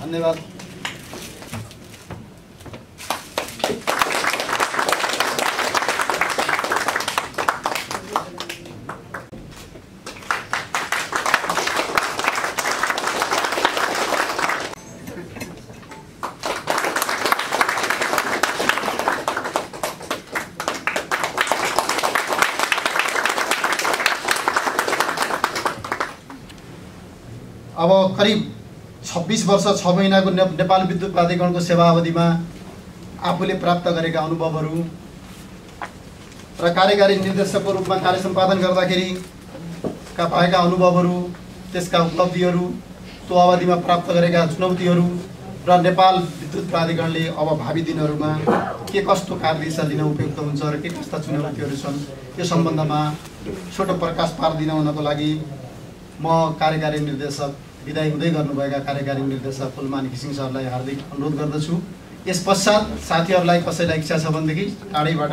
धन्यवाद अब करिब छब्बिस वर्ष छ महिनाको ने नेपाल विद्युत प्राधिकरणको सेवा अवधिमा आफूले प्राप्त गरेका अनुभवहरू र कार्यकारी निर्देशकको रूपमा कार्य सम्पादन गर्दाखेरि का भएका अनुभवहरू त्यसका उपलब्धिहरू त्यो अवधिमा प्राप्त गरेका चुनौतीहरू र नेपाल विद्युत प्राधिकरणले अब भावी दिनहरूमा के कस्तो कार्यदिशा लिन उपयुक्त हुन्छ र के कस्ता चुनौतीहरू छन् यो सम्बन्धमा छोटो प्रकाश पारिदिन हुनको लागि म कार्यकारी निर्देशक विदाय हुँदै गर्नुभएका कार्यकारी निर्देशक फुलमान घिसिङ सरलाई हार्दिक अनुरोध गर्दछु। यस पश्चात साथीहरूलाई कसैलाई इच्छा छ भनेदेखि टाढैबाट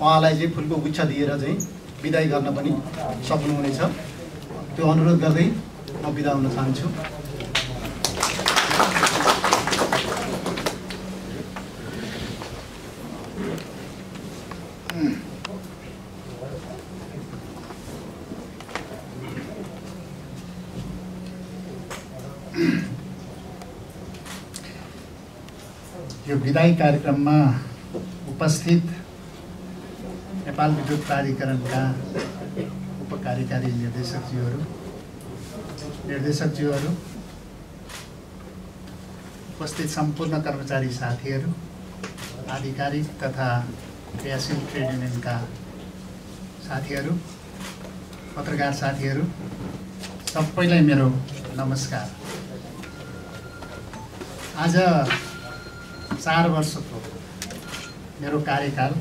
उहाँलाई चाहिँ फुलको गुच्छा दिएर चाहिँ विदाय गर्न पनि सक्नुहुनेछ। त्यो अनुरोध गर्दै म बिदा हुन चाहन्छु। यो विदाई कार्यक्रममा उपस्थित नेपाल विद्युत प्राधिकरणका उपकार्यकारी निर्देशकज्यूहरू निर्देशकज्यूहरू उपस्थित सम्पूर्ण कर्मचारी साथीहरू आधिकारिक तथा क्रियाशील ट्रेड युनियनका साथीहरू पत्रकार साथीहरू सबैलाई मेरो नमस्कार। आज चार वर्षको मेरो कार्यकाल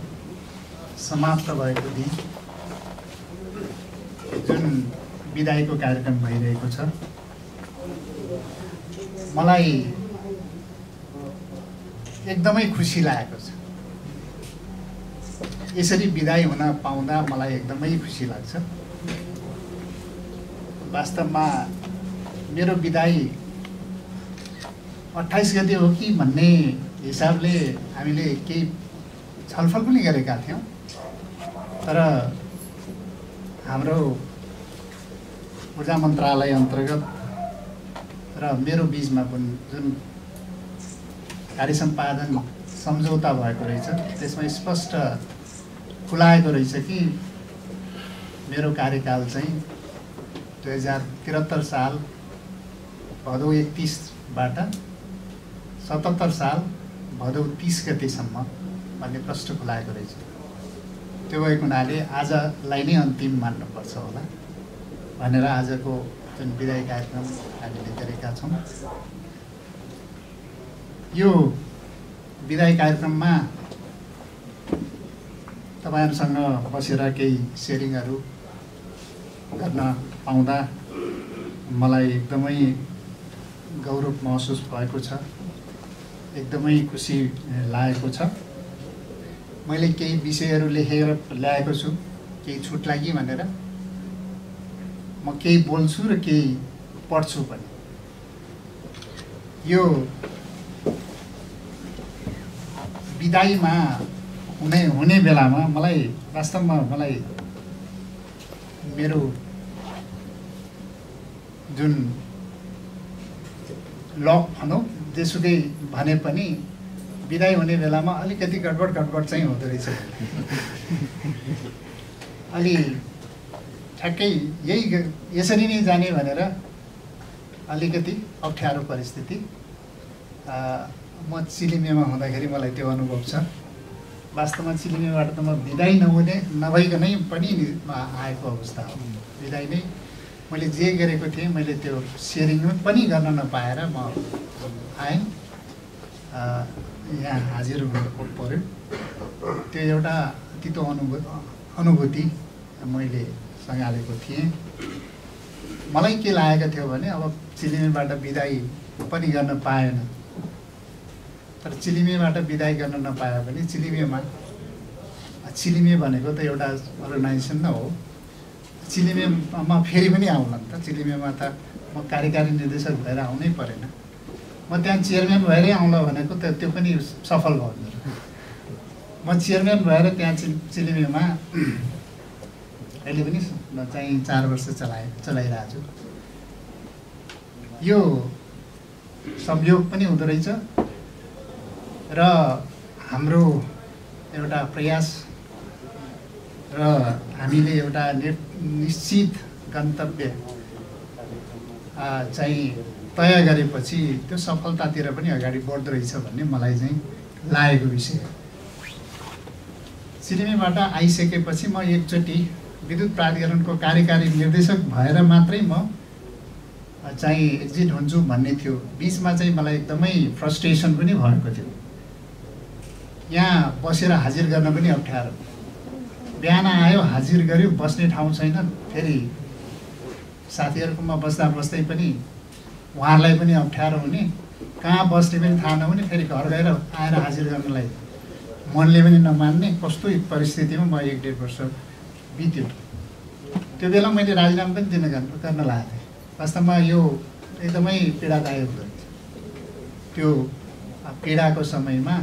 समाप्त भएको दिन जुन विदायको कार्यक्रम भइरहेको छ मलाई एकदमै खुसी लागेको छ। यसरी विदाय हुन पाउँदा मलाई एकदमै खुसी लाग्छ। वास्तवमा मेरो विदाई अट्ठाइस गते हो कि भन्ने हिसाबले हामीले केही छलफल पनि गरेका थियौँ। तर हाम्रो ऊर्जा मन्त्रालय अन्तर्गत र मेरो बिचमा पनि जुन कार्य सम्पादन सम्झौता भएको रहेछ त्यसमा स्पष्ट खुलाएको रहेछ कि मेरो कार्यकाल चाहिँ दुई हजार त्रिहत्तर साल भदौ एकतिसबाट सतहत्तर साल भदौ तिस गतेसम्म भन्ने प्रश्न खुलाएको रहेछ। त्यो भएको हुनाले आजलाई नै अन्तिम मान्नुपर्छ होला भनेर आजको जुन विदाय कार्यक्रम हामीले गरेका छौँ। यो विदाय कार्यक्रममा तपाईँहरूसँग बसेर केही सेयरिङहरू गर्न पाउँदा मलाई एकदमै गौरव महसुस भएको छ। एकदमै खुसी लागेको छ। मैले केही विषयहरू लेखेर ल्याएको छु केही छुट लागि भनेर। म केही बोल्छु र केही पढ्छु पनि। यो विदाईमा हुने हुने बेलामा मलाई वास्तवमा मलाई मेरो जुन लक भनौँ जेसुकै भने पनि बिदाई हुने बेलामा अलिकति गडबड गडबड चाहिँ हुँदो रहेछ। अलि ठ्याक्कै यही यसरी नै जाने भनेर अलिकति अप्ठ्यारो परिस्थिति। म चिलिमेमा हुँदाखेरि मलाई त्यो अनुभव छ। वास्तवमा चिलिमेबाट त म बिदाई नहुने नभइकनै पनि आएको अवस्था हो। बिदाई नै मैले जे गरेको थिएँ मैले त्यो सेयरिङ पनि गर्न नपाएर म आएँ। यहाँ हाजिर हुनु पऱ्यो। त्यो एउटा तितो अनुभव अनुभूति मैले सँगालेको थिएँ। मलाई के लागेको थियो भने अब चिलिमेबाट बिदाई पनि गर्न पाएन। तर चिलिमेबाट बिदाई गर्न नपाए पनि चिलिमेमा चिलिमे भनेको त एउटा अर्गनाइजेसन न हो। चिलिमेमा फेरि पनि आउला नि त चिलिमेमा त म कार्यकारी निर्देशक भएर आउनै परेन। म त्यहाँ चेयरम्यान भएरै आउँला भनेको त त्यो पनि सफल भयो मेरो म चेयरम्यान भएर त्यहाँ चि चिलिमेमा अहिले पनि चाहिँ चार वर्ष चलाए चलाइरहेको छु यो संयोग पनि हुँदो रहेछ र हाम्रो एउटा प्रयास र हामीले एउटा निश्चित गन्तव्य चाहिँ तय गरेपछि त्यो सफलतातिर पनि अगाडि बढ्दो रहेछ भन्ने मलाई चाहिँ लागेको विषय हो। सिलिमीबाट आइसकेपछि म एकचोटि विद्युत प्राधिकरणको कार्यकारी निर्देशक भएर मात्रै म चाहिँ एक्जिट हुन्छु भन्ने थियो। बिचमा चाहिँ मलाई एकदमै फ्रस्ट्रेसन पनि भएको थियो। यहाँ बसेर हाजिर गर्न पनि अप्ठ्यारो। बिहान आयो हाजिर गऱ्यो बस्ने ठाउँ छैन। फेरि साथीहरूकोमा बस्दा बस्दै पनि उहाँहरूलाई पनि अप्ठ्यारो हुने। कहाँ बस्ने पनि थाहा नहुने फेरि घर गएर आएर हाजिर गर्नलाई मनले पनि नमान्ने। कस्तो परिस्थितिमा म एक डेढ वर्ष बित्यो। त्यो बेला मैले राजीनामा पनि दिन गर्न गर्न लागेको थिएँ। वास्तवमा यो एकदमै पीडादायक हुँदो त्यो पीडाको समयमा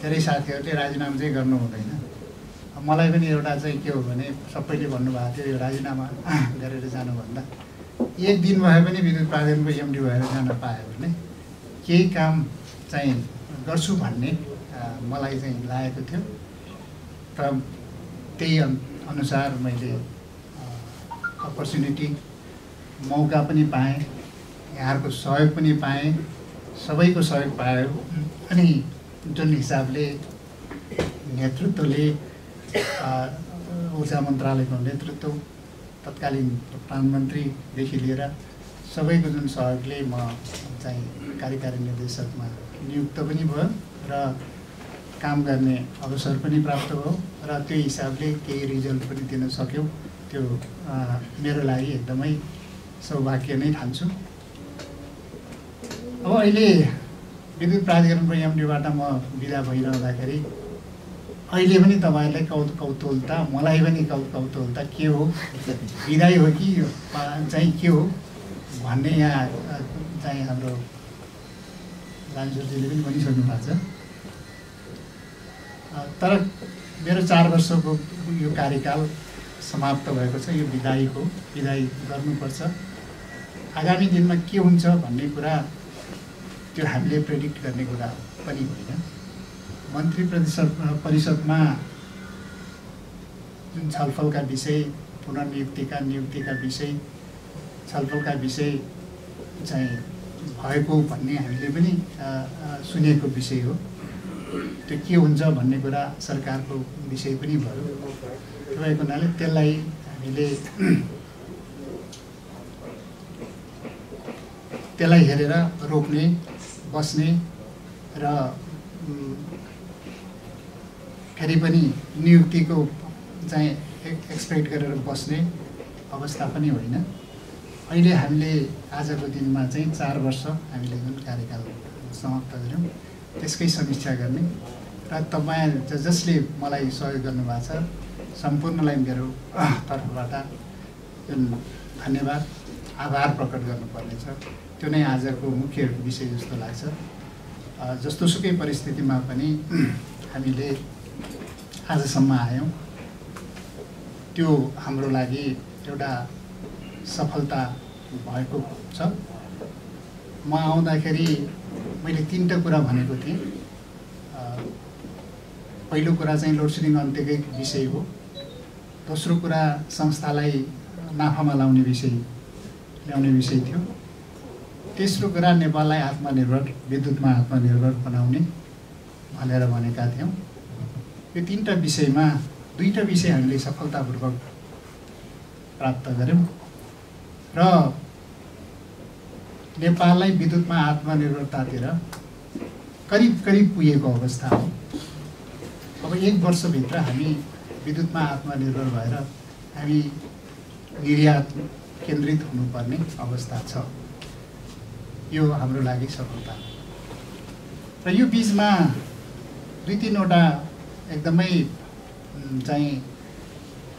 धेरै साथीहरूले राजीनामा चाहिँ गर्नु हुँदैन मलाई पनि एउटा चाहिँ के हो भने सबैले भन्नुभएको थियो यो राजीनामा गरेर जानुभन्दा। एक दिन भए पनि विद्युत प्राधिकरणको एमडी भएर जान पायो भने केही काम चाहिँ गर्छु भन्ने मलाई चाहिँ लागेको थियो। र त्यही अन- अनुसार मैले अपर्च्युनिटी मौका पनि पाएँ यहाँहरूको सहयोग पनि पाएँ सबैको सहयोग पायो। अनि जुन हिसाबले नेतृत्वले ऊर्जा मन्त्रालयको नेतृत्व तत्कालीन प्रधानमन्त्रीदेखि लिएर सबैको जुन सहयोगले म चाहिँ कार्यकारी निर्देशकमा नियुक्त पनि भयो र काम गर्ने अवसर पनि प्राप्त भयो र त्यो हिसाबले केही रिजल्ट पनि दिन सक्यो त्यो मेरो लागि एकदमै सौभाग्य नै ठान्छु अब अहिले विद्युत प्राधिकरणको एमडीबाट म बिदा भइरहँदाखेरि अहिले पनि तपाईँहरूलाई कौत कौतुलता मलाई पनि कौ कौतुलता के हो? विदाई हो कि चाहिँ के हो? भन्ने यहाँ चाहिँ हाम्रो लान्सुरजीले पनि भनिसक्नु भएको छ तर मेरो चार वर्षको यो कार्यकाल समाप्त भएको छ यो विदाईको विदाई गर्नुपर्छ। आगामी दिनमा के हुन्छ भन्ने कुरा त्यो हामीले प्रेडिक्ट गर्ने कुरा पनि होइन। मन्त्री परिषद परिषदमा जुन छलफलका विषय पुनर्नियुक्तिका नियुक्तिका विषय छलफलका विषय चाहिँ भएको भन्ने हामीले पनि सुनेको विषय हो। त्यो के हुन्छ भन्ने कुरा सरकारको विषय पनि भयो। भएको हुनाले त्यसलाई हामीले त्यसलाई हेरेर रोक्ने बस्ने र फेरि पनि नियुक्तिको चाहिँ एक- एक्सपेक्ट गरेर बस्ने अवस्था पनि होइन। अहिले हामीले आजको दिनमा चाहिँ चार वर्ष हामीले जुन कार्यकाल समाप्त गऱ्यौँ त्यसकै समीक्षा गर्ने र तपाईँ जसले मलाई सहयोग गर्नुभएको छ सम्पूर्णलाई मेरो तर्फबाट जुन धन्यवाद आभार प्रकट गर्नुपर्नेछ। त्यो नै आजको मुख्य विषय जस्तो लाग्छ। जस्तोसुकै परिस्थितिमा पनि हामीले आजसम्म आयौँ त्यो हाम्रो लागि एउटा सफलता भएको छ। म आउँदाखेरि मैले तिनवटा कुरा भनेको थिएँ। पहिलो कुरा चाहिँ लोडसेडिङ अन्त्यकै विषय हो। दोस्रो कुरा संस्थालाई नाफामा लाउने विषय ल्याउने विषय थियो। तेस्रो कुरा नेपाललाई आत्मनिर्भर विद्युतमा आत्मनिर्भर बनाउने भनेर भनेका थियौँ। यो तिनवटा विषयमा दुईवटा विषय हामीले सफलतापूर्वक प्राप्त गऱ्यौँ। र नेपाललाई विद्युतमा आत्मनिर्भरतातिर करिब करिब पुगेको अवस्था हो। अब एक वर्षभित्र हामी विद्युतमा आत्मनिर्भर भएर हामी निर्यात केन्द्रित हुनुपर्ने अवस्था छ। यो हाम्रो लागि सफलता। र यो बिचमा दुई तिनवटा एकदमै चाहिँ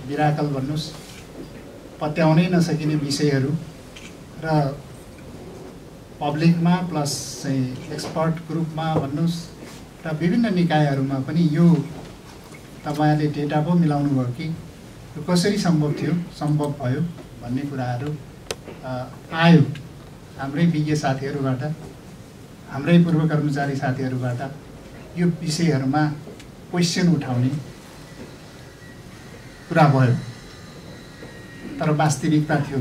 बिराकल भन्नुहोस् पत्याउनै नसकिने विषयहरू र पब्लिकमा प्लस चाहिँ एक्सपर्ट ग्रुपमा भन्नुहोस् र विभिन्न निकायहरूमा पनि यो तपाईँहरूले डेटा पो मिलाउनु भयो कि? यो कसरी सम्भव थियो? सम्भव भयो भन्ने कुराहरू आयो हाम्रै विज्ञ साथीहरूबाट हाम्रै पूर्व कर्मचारी साथीहरूबाट यो विषयहरूमा क्वेसन उठाउने कुरा भयो। तर वास्तविकता थियो।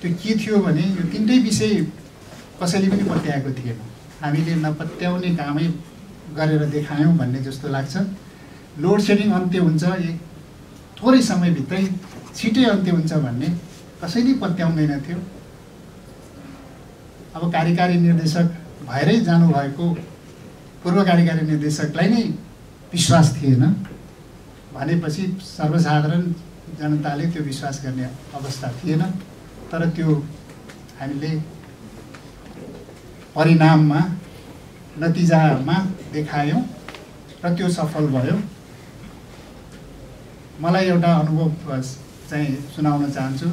त्यो के थियो भने यो तिनटै विषय कसैले पनि पत्याएको थिएन। हामीले नपत्याउने कामै गरेर देखायौँ भन्ने जस्तो लाग्छ। लोड सेडिङ अन्त्य हुन्छ एक थोरै समयभित्रै छिटै अन्त्य हुन्छ भन्ने कसैले पत्याउँदैन थियो। अब कार्यकारी निर्देशक भएरै जानुभएको पूर्व कार्यकारी निर्देशकलाई नै विश्वास थिएन। भनेपछि सर्वसाधारण जनताले त्यो विश्वास गर्ने अवस्था थिएन। तर त्यो हामीले परिणाममा नतिजामा देखायौँ र त्यो सफल भयो। मलाई एउटा अनुभव चाहिँ सुनाउन चाहन्छु।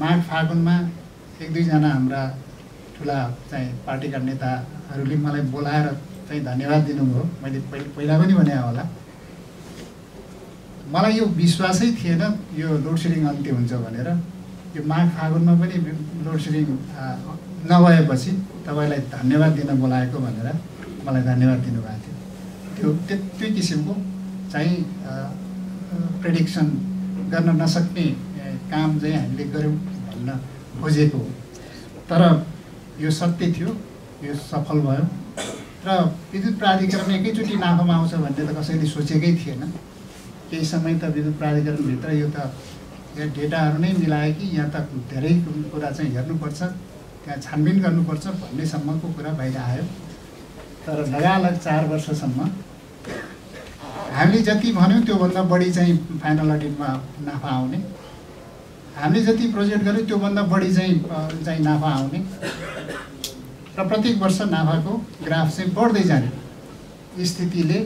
माघ फागुनमा एक दुईजना हाम्रा ठुला चाहिँ पार्टीका नेताहरूले मलाई बोलाएर चाहिँ धन्यवाद दिनुभयो। मैले पहि- पहिला पनि भने होला। मलाई यो विश्वासै थिएन यो लोड सेडिङ अन्त्य हुन्छ भनेर। यो माघ फागुनमा पनि लोड सेडिङ नभएपछि तपाईँलाई धन्यवाद दिन बोलाएको भनेर मलाई धन्यवाद दिनुभएको थियो। त्यो त्यो किसिमको चाहिँ प्रेडिक्सन गर्न नसक्ने काम चाहिँ हामीले गऱ्यौँ भन्न खोजेको हो। तर यो सत्य थियो यो सफल भयो। र विद्युत प्राधिकरण एकैचोटि नाफामा आउँछ भन्ने त कसैले सोचेकै थिएन। केही समय त विद्युत प्राधिकरणभित्र यो त यहाँ डेटाहरू नै मिलायो कि यहाँ त धेरै कुरा चाहिँ हेर्नुपर्छ त्यहाँ छानबिन गर्नुपर्छ भन्नेसम्मको कुरा बाहिर आयो। तर लगालग चार वर्षसम्म हामीले जति भन्यौँ त्योभन्दा बढी चाहिँ फाइनल अडिटमा नाफा आउने। हामीले जति प्रोजेक्ट गऱ्यौँ त्योभन्दा बढी चाहिँ चाहिँ नाफा आउने। र प्रत्येक वर्ष नाफाको ग्राफ चाहिँ बढ्दै जाने स्थितिले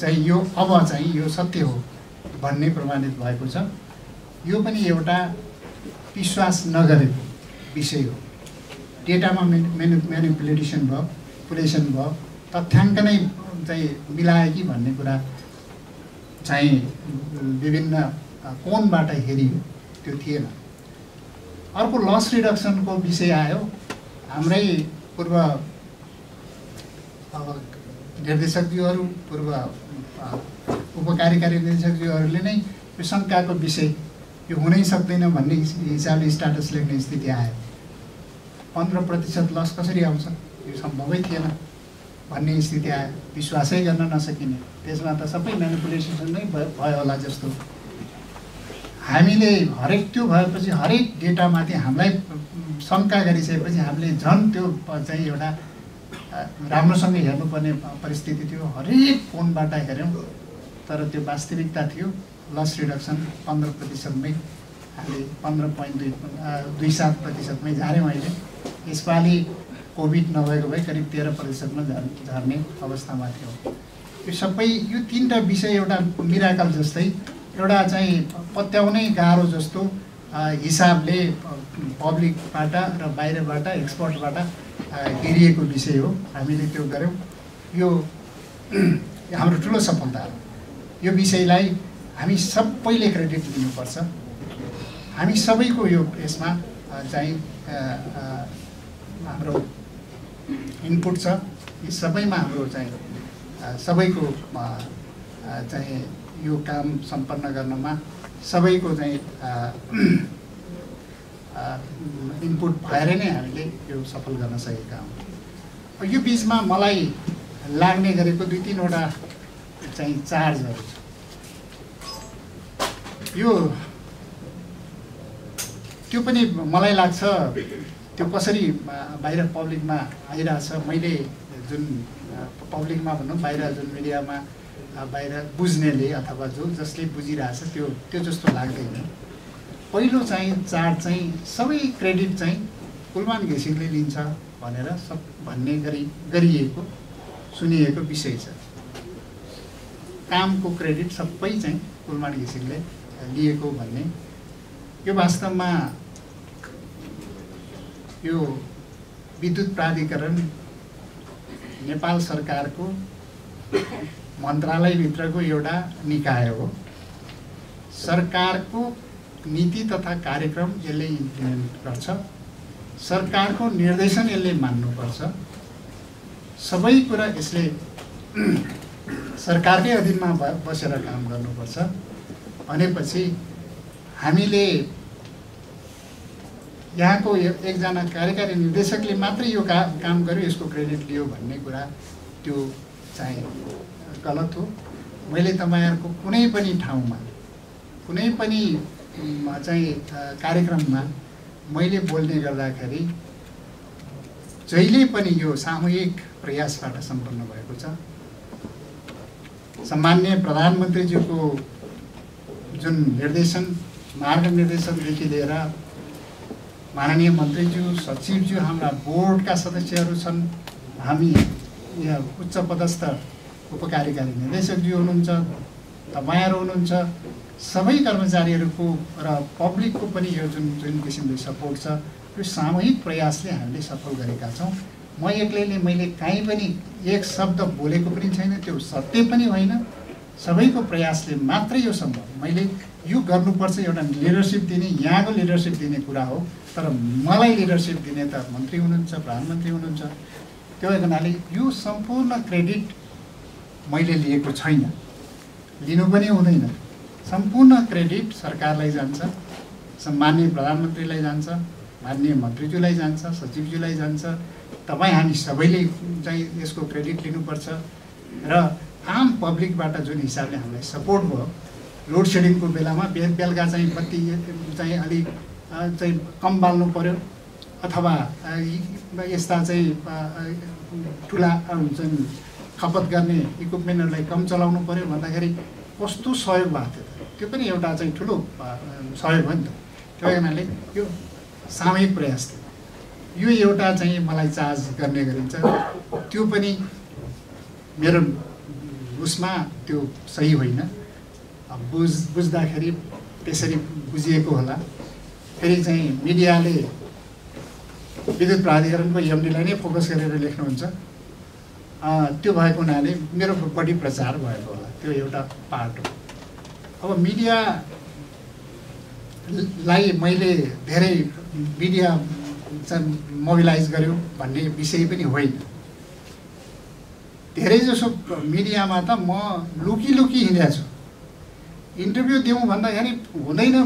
चाहिँ यो अब चाहिँ यो सत्य हो भन्ने प्रमाणित भएको छ। यो पनि एउटा विश्वास नगरेको विषय हो। डेटामा मेनु मेनिपुलेसन भयो पुलेसन भयो तथ्याङ्क नै चाहिँ मिलायो कि भन्ने कुरा चाहिँ विभिन्न कोणबाट हेरियो त्यो थिएन। अर्को लस रिडक्सनको विषय आयो। हाम्रै पूर्व निर्देशकज्यूहरू पूर्व अ, उपकार्यकारी निर्देशकज्यूहरूले नै यो शङ्काको विषय यो हुनै सक्दैन भन्ने हिस- हिसाबले स्टाटस लेख्ने स्थिति आयो। पन्ध्र प्रतिशत लस कसरी आउँछ? यो सम्भवै थिएन भन्ने स्थिति आयो। विश्वासै गर्न नसकिने। त्यसमा त सबै मेनिपुलेसन नै भयो होला जस्तो। हामीले हरेक त्यो भएपछि हरेक डेटामाथि हामीलाई शङ्का गरिसकेपछि हामीले झन् त्यो चाहिँ एउटा राम्रोसँग हेर्नुपर्ने परिस्थिति थियो। हरेक कोणबाट हेऱ्यौँ तर त्यो वास्तविकता थियो। लस रिडक्सन पन्ध्र प्रतिशतमै हामीले पन्ध्र पोइन्ट दुई दुई सात प्रतिशतमै झाऱ्यौँ अहिले। यसपालि कोभिड नभएको भए करिब तेह्र प्रतिशतमा झर् झर्ने अवस्थामा थियो। यो सबै यो तिनवटा विषय एउटा मिराकल जस्तै एउटा चाहिँ पत्याउनै गाह्रो जस्तो हिसाबले पब्लिकबाट र बाहिरबाट एक्सपर्टबाट हेरिएको विषय हो। हामीले त्यो गऱ्यौँ। यो हाम्रो ठुलो सफलता हो। यो विषयलाई हामी सबैले क्रेडिट दिनुपर्छ। हामी सबैको यो यसमा चाहिँ हाम्रो इनपुट छ। यी सबैमा हाम्रो चाहिँ सबैको चाहिँ यो काम सम्पन्न गर्नमा सबैको चाहिँ इनपुट भएर नै हामीले यो सफल गर्न सकेका हौँ। यो बिचमा मलाई लाग्ने गरेको दुई तिनवटा चाहिँ चार्जहरू छ यो त्यो पनि मलाई लाग्छ त्यो कसरी बाहिर पब्लिकमा आइरहेछ मैले जुन पब्लिकमा भनौँ बाहिर जुन मिडियामा बाहिर बुझ्नेले अथवा जो जसले बुझिरहेछ त्यो त्यो जस्तो लाग्दैन। पहिलो चाहिँ चार्ज चाहिँ सबै क्रेडिट चाहिँ कुलमान घिसिङले लिन्छ भनेर सब भन्ने गरी गरिएको सुनिएको विषय छ। कामको क्रेडिट सबै चाहिँ कुलमान घिसिङले लिएको भन्ने। यो वास्तवमा यो विद्युत प्राधिकरण नेपाल सरकारको मन्त्रालयभित्रको एउटा निकाय हो। सरकारको नीति तथा कार्यक्रम यसले इम्प्लिमेन्ट गर्छ। सरकारको निर्देशन यसले मान्नुपर्छ। सबै कुरा यसले सरकारकै अधीनमा बसेर काम गर्नुपर्छ। भनेपछि हामीले यहाँको एकजना कार्यकारी निर्देशकले मात्रै यो का काम गर्यो यसको क्रेडिट लियो भन्ने कुरा त्यो चाहिँ गलत हो। मैले तपाईँहरूको कुनै पनि ठाउँमा कुनै पनि चाहिँ कार्यक्रममा मैले बोल्ने गर्दाखेरि जहिले पनि यो सामूहिक प्रयासबाट सम्पन्न भएको छ। सामान्य प्रधानमन्त्रीज्यूको जुन निर्देशन मार्ग निर्देशनदेखि लिएर माननीय मन्त्रीज्यू सचिवज्यू हाम्रा बोर्डका सदस्यहरू छन्। हामी यहाँ उच्च पदस्थ उपकार्यकारी निर्देशकज्यू हुनुहुन्छ। तपाईँहरू हुनुहुन्छ सबै कर्मचारीहरूको र पब्लिकको पनि यो जुन जुन किसिमले सपोर्ट छ यो सामूहिक प्रयासले हामीले सफल गरेका छौँ। म एक्लैले मैले काहीँ पनि एक शब्द बोलेको पनि छैन त्यो सत्य पनि होइन। सबैको प्रयासले मात्रै यो सम्भव। मैले यो गर्नुपर्छ एउटा लिडरसिप दिने यहाँको लिडरसिप दिने कुरा हो तर मलाई लिडरसिप दिने त मन्त्री हुनुहुन्छ प्रधानमन्त्री हुनुहुन्छ। त्यो हुनाले यो सम्पूर्ण क्रेडिट मैले लिएको छैन। लिनु पनि हुँदैन। सम्पूर्ण क्रेडिट सरकारलाई जान्छ सम्मान्य प्रधानमन्त्रीलाई जान्छ माननीय मन्त्रीज्यूलाई जान्छ सचिवज्यूलाई जान्छ तपाईँ हामी सबैले चाहिँ यसको क्रेडिट लिनुपर्छ र आम पब्लिकबाट जुन हिसाबले हामीलाई सपोर्ट भयो लोड सेडिङको बेलामा बेल बेलुका चाहिँ बत्ती चाहिँ अलिक चाहिँ कम बाल्नु पऱ्यो अथवा यस्ता चाहिँ ठुला जुन खपत गर्ने इक्विपमेन्टहरूलाई कम चलाउनु पऱ्यो भन्दाखेरि कस्तो सहयोग भएको थियो त? त्यो पनि एउटा चाहिँ ठुलो सहयोग हो नि त। त्यो हुनाले यो सामूहिक प्रयास थियो। यो एउटा चाहिँ मलाई चार्ज गर्ने गरिन्छ। त्यो पनि मेरो उसमा त्यो सही होइन। बुझ बुझ्दाखेरि त्यसरी बुझिएको होला। फेरि चाहिँ मिडियाले विद्युत प्राधिकरणको एमडीलाई नै फोकस गरेर लेख्नुहुन्छ। त्यो भएको हुनाले मेरो बढी प्रचार भएको होला। त्यो एउटा पार्ट हो। अब मिडिया लाई मैले धेरै मिडिया चाहिँ मोबिलाइज गर्यो भन्ने विषय पनि होइन। धेरै जसो मिडियामा त म लुकी लुकी हिँडेको छु। इन्टरभ्यू दिउँ भन्दाखेरि हुँदैन।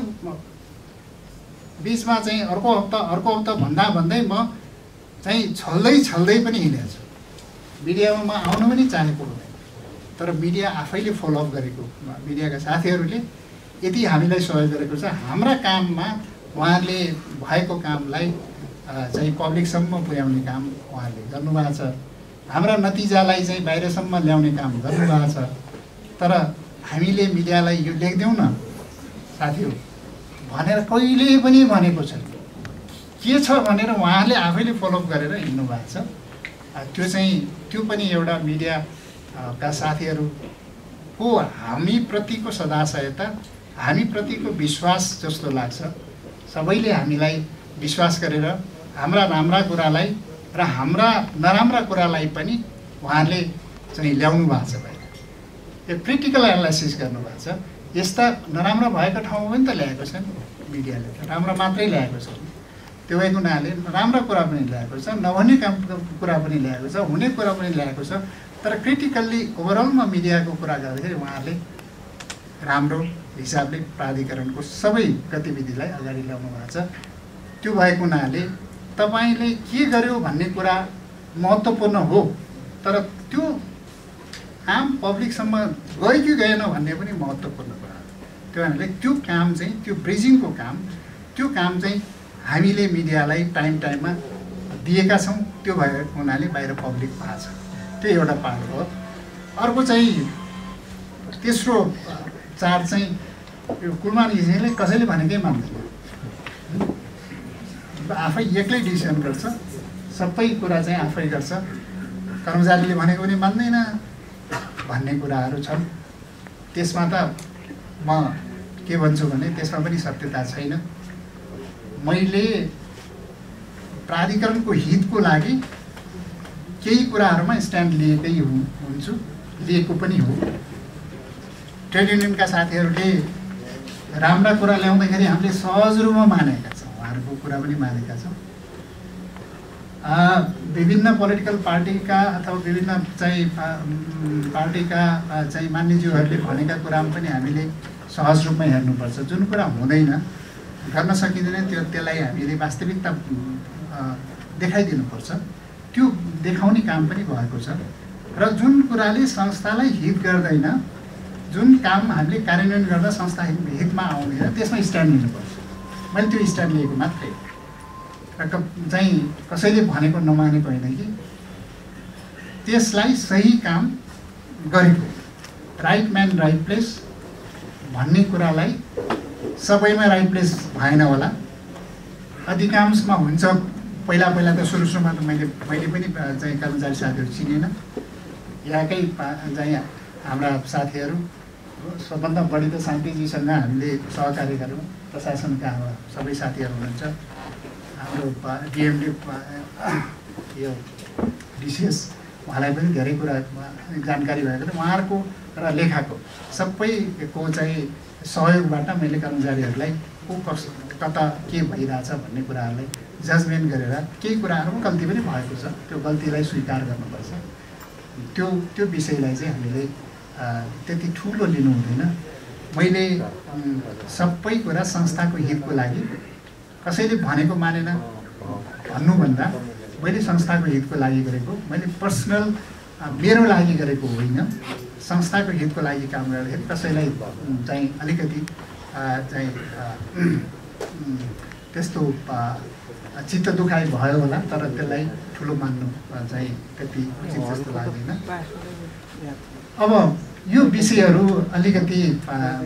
बिचमा चाहिँ अर्को हप्ता अर्को हप्ता भन्दा भन्दै म चाहिँ छल्दै छल्दै पनि हिँडेको छु। मिडियामा आउनु पनि चाहेको हुँदैन। तर मिडिया आफैले फलोअप गरेको मिडियाका साथीहरूले यति हामीलाई सहयोग गरेको छ। हाम्रा काममा उहाँहरूले भएको कामलाई चाहिँ पब्लिकसम्म पुर्याउने काम उहाँहरूले गर्नुभएको छ। हाम्रा नतिजालाई चाहिँ बाहिरसम्म ल्याउने काम गर्नुभएको छ। तर हामीले मिडियालाई यो लेखिदेऊ न साथीहरू भनेर कहिले पनि भनेको छैन। के छ भनेर उहाँले आफैले फलोअप गरेर हिँड्नु भएको छ। त्यो चाहिँ त्यो पनि एउटा मिडिया अ, का साथीहरूको हामीप्रतिको सदाशयता हामीप्रतिको विश्वास जस्तो लाग्छ। सबैले हामीलाई विश्वास गरेर हाम्रा राम्रा कुरालाई र हाम्रा नराम्रा कुरालाई पनि उहाँहरूले चाहिँ ल्याउनु भएको छ बाहिर यो क्रिटिकल एनालाइसिस गर्नुभएको छ। यस्ता नराम्रो भएको ठाउँमा पनि त ल्याएको छ मिडियाले त। राम्रो मात्रै ल्याएको छ त्यो भएको हुनाले राम्रो कुरा पनि ल्याएको छ नहुने काम कुरा पनि ल्याएको छ हुने कुरा पनि ल्याएको छ तर क्रिटिकल्ली ओभरअलमा मिडियाको कुरा गर्दाखेरि उहाँहरूले राम्रो हिसाबले प्राधिकरणको सबै गतिविधिलाई अगाडि ल्याउनु भएको छ। त्यो भएको हुनाले तपाईँले के गर्यो भन्ने कुरा महत्त्वपूर्ण हो तर त्यो आम पब्लिकसम्म गयो कि गएन भन्ने पनि महत्त्वपूर्ण कुरा हो। त्यो हुनाले त्यो काम चाहिँ त्यो ब्रिजिङको काम त्यो काम चाहिँ हामीले मिडियालाई टाइम टाइममा दिएका छौँ। त्यो भएको हुनाले बाहिर पब्लिक भएको छ। त्यो एउटा पार्ट हो। अर्को चाहिँ तेस्रो चाड चाहिँ यो कुलमान घिसिङले कसैले भनेकै मान्दैन। आफै एक्लै डिसिसन गर्छ। सबै कुरा चाहिँ आफै गर्छ। कर्मचारीले भनेको पनि मान्दैन। भन्ने कुराहरू छन्। त्यसमा त म के भन्छु भने त्यसमा पनि सत्यता छैन। मैले प्राधिकरणको हितको लागि केही कुराहरूमा स्ट्यान्ड लिएकै हुन्छु लिएको पनि हो। ट्रेड युनियनका साथीहरूले राम्रा कुरा ल्याउँदाखेरि हामीले सहज रूपमा मानेका छौँ उहाँहरूको कुरा पनि मानेका छौँ। विभिन्न पोलिटिकल पार्टीका अथवा विभिन्न चाहिँ पार्टीका चाहिँ मान्यज्यूहरूले भनेका कुरामा पनि हामीले सहज रूपमा हेर्नुपर्छ। जुन कुरा हुँदैन गर्न सकिँदैन त्यो त्यसलाई हामीले वास्तविकता देखाइदिनुपर्छ। त्यो देखाउने काम पनि भएको छ। र जुन कुराले संस्थालाई हित गर्दैन जुन काम हामीले कार्यान्वयन गर्दा संस्था हित- हितमा आउँदैन त्यसमा स्ट्यान्ड लिनुपर्छ। मैले त्यो स्ट्यान्ड लिएको मात्रै। र चाहिँ कसैले भनेको नमानेको होइन कि। त्यसलाई सही काम गरेको। राइट म्यान राइट प्लेस भन्ने कुरालाई सबैमा राइट प्लेस भएन होला। अधिकांशमा हुन्छ। पहिला पहिला त सुरु सुरुमा त मैले मैले पनि चाहिँ कर्मचारी साथीहरू चिनेन। यहाँकै चाहिँ हाम्रा साथीहरू। सबभन्दा बढी त शान्तिजीसँग हामीले सहकार्य गऱ्यौँ। प्रशासनका हाम्रा सबै साथीहरू हुनुहुन्छ। हाम्रो डिएमडी यो डिसिएस उहाँलाई पनि धेरै कुरा जानकारी भएको थियो उहाँहरूको र लेखाको सबैको चाहिँ सहयोगबाट मैले कर्मचारीहरूलाई को कस कता के भइरहेछ भन्ने कुराहरूलाई जजमेन्ट गरेर केही कुराहरूमा गल्ती पनि भएको छ। त्यो गल्तीलाई स्वीकार गर्नुपर्छ। त्यो त्यो विषयलाई चाहिँ हामीले त्यति ठुलो लिनु हुँदैन। मैले सबै कुरा संस्थाको हितको लागि कसैले भनेको मानेन। भन्नुभन्दा मैले संस्थाको हितको लागि गरेको मैले पर्सनल मेरो लागि गरेको होइन। संस्थाको हितको लागि काम गर्दाखेरि कसैलाई चाहिँ अलिकति चाहिँ त्यस्तो चित्त दुखाइ भयो होला तर त्यसलाई ठुलो मान्नु चाहिँ त्यति उचित जस्तो लाग्दैन। अब यो विषयहरू अलिकति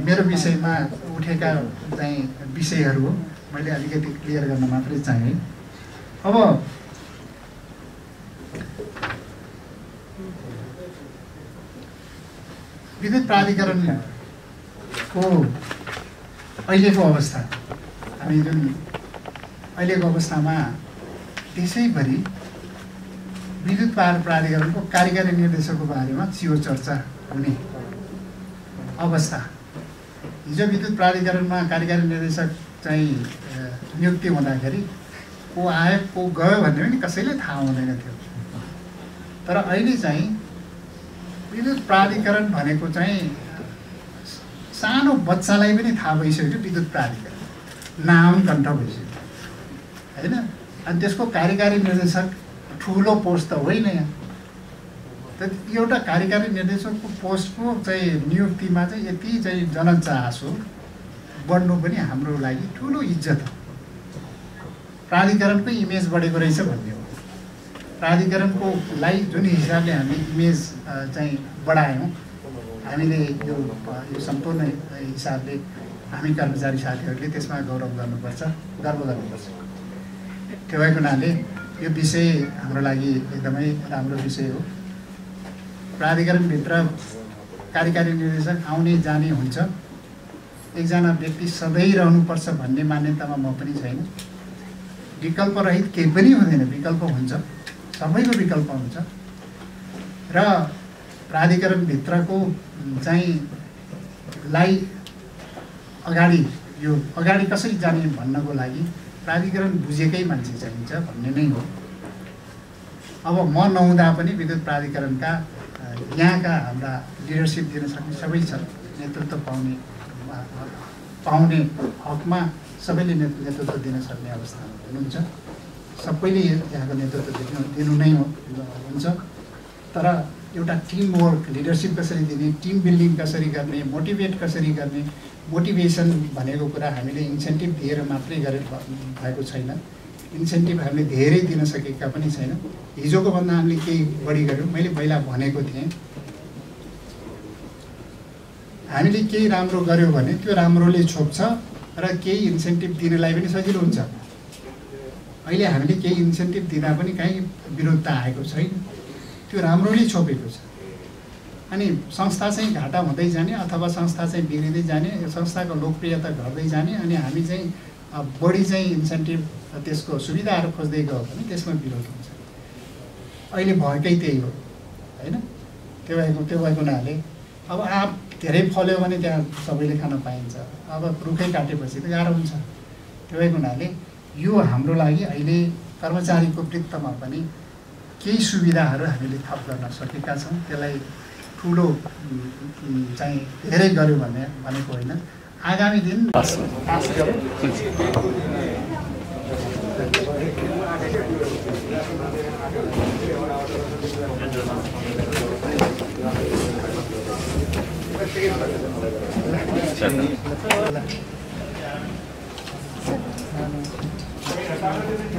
मेरो विषयमा उठेका चाहिँ विषयहरू हो। मैले अलिकति क्लियर गर्न मात्रै चाहेँ। अब विद्युत प्राधिकरणको अहिलेको अवस्था? हामी जुन अहिलेको अवस्थामा त्यसैभरि विद्युत पार प्राधिकरणको कार्यकारी निर्देशकको बारेमा चियो चर्चा हुने अवस्था। हिजो विद्युत प्राधिकरणमा कार्यकारी निर्देशक चाहिँ नियुक्ति हुँदाखेरि को आयो को गयो भन्ने पनि कसैलाई थाहा हुँदैन थियो। तर अहिले चाहिँ विद्युत प्राधिकरण भनेको चाहिँ सानो बच्चालाई पनि थाहा भइसक्यो विद्युत प्राधिकरण। नाम कण्ठ भइसक्यो। होइन? अनि त्यसको कार्यकारी निर्देशक ठुलो पोस्ट त होइन यहाँ। त एउटा कार्यकारी निर्देशकको पोस्टको चाहिँ नियुक्तिमा चाहिँ यति चाहिँ जनचासो बढ्नु पनि हाम्रो लागि ठुलो इज्जत हो। प्राधिकरणकै इमेज बढेको रहेछ भन्ने हो। प्राधिकरणको लाई जुन हिसाबले हामी इमेज चाहिँ बढायौँ हामीले यो यो सम्पूर्ण हिसाबले हामी कर्मचारी साथीहरूले त्यसमा गौरव गर्नुपर्छ गर्व गर्नुपर्छ। त्यो भएको हुनाले यो विषय हाम्रो लागि एकदमै राम्रो विषय हो। प्राधिकरणभित्र कार्यकारी निर्देशक आउने जाने हुन्छ। एकजना व्यक्ति सधैँ रहनुपर्छ भन्ने मान्यतामा म पनि छैन। विकल्प रहित केही पनि हुँदैन विकल्प हुन्छ। सबैको विकल्प हुन्छ। र प्राधिकरणभित्रको चाहिँ लाई अगाडि यो अगाडि कसरी जाने भन्नको लागि प्राधिकरण बुझेकै मान्छे चाहिन्छ भन्ने नै हो। अब म नहुँदा पनि विद्युत प्राधिकरणका यहाँका हाम्रा लिडरसिप दिन सक्ने सबै छन्। नेतृत्व पाउने पाउने हकमा सबैले नेतृत्व दिन सक्ने अवस्थामा हुनुहुन्छ। सबैले यहाँको नेतृत्व दिनु दिनु नै हुन्छ। तर एउटा टिम वर्क लिडरसिप कसरी दिने टिम बिल्डिङ कसरी गर्ने मोटिभेट कसरी गर्ने मोटिभेसन भनेको कुरा हामीले इन्सेन्टिभ दिएर मात्रै गरे भएको छैन। इन्सेन्टिभ हामीले धेरै दिन सकेका पनि छैन। हिजोको भन्दा हामीले केही बढी गऱ्यौँ। मैले पहिला भनेको थिएँ हामीले केही राम्रो गऱ्यौँ भने त्यो राम्रोले छोप्छ र केही इन्सेन्टिभ दिनलाई पनि सजिलो हुन्छ। अहिले हामीले केही इन्सेन्टिभ दिँदा पनि कहीँ विरुद्ध आएको छैन। त्यो राम्रोले छोपेको छ। अनि संस्था चाहिँ घाटा हुँदै जाने अथवा संस्था चाहिँ बिग्रिँदै जाने संस्थाको लोकप्रियता घट्दै जाने अनि हामी चाहिँ बढी चाहिँ इन्सेन्टिभ त्यसको सुविधाहरू खोज्दै गयो भने त्यसमा विरोध हुन्छ। अहिले भएकै त्यही हो होइन? त्यो भएको त्यो भएको हुनाले अब आँप धेरै फल्यो भने त्यहाँ सबैले खान पाइन्छ। अब रुखै काटेपछि त गाह्रो हुन्छ। त्यो भएको हुनाले यो हाम्रो लागि अहिले कर्मचारीको वृत्तमा पनि केही सुविधाहरू हामीले थप गर्न सकेका छौँ। त्यसलाई ठुलो चाहिँ धेरै गऱ्यो भने भनेको होइन। आगामी दिन 嗯。